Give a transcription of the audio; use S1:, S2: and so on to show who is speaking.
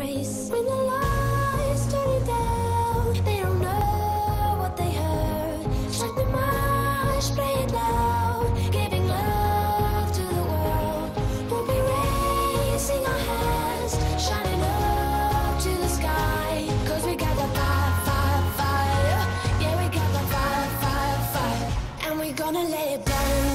S1: embrace when the lights it down. They don't know what they heard. Shut the marsh, play it loud, giving love to the world. We'll be raising our hands, shining up to the sky. Cause we got the fire, fire, fire. Yeah, we got the fire, fire, fire. And we're gonna let it burn.